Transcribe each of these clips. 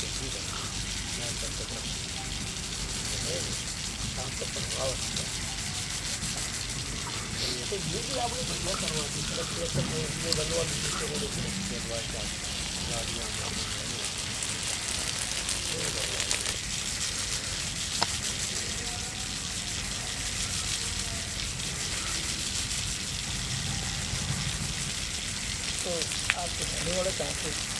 ついたななんちゃってこうねダンスとかも合わせて तो ये भी आपने बढ़िया करवाती है तो ये बनवा दीजिए तो वो लोग बनवा गाड़ियाँ बनवा तो आपको धन्यवाद चाहते हैं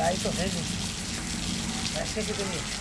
যাই তো হয়ে গেছে একসাথে তুমি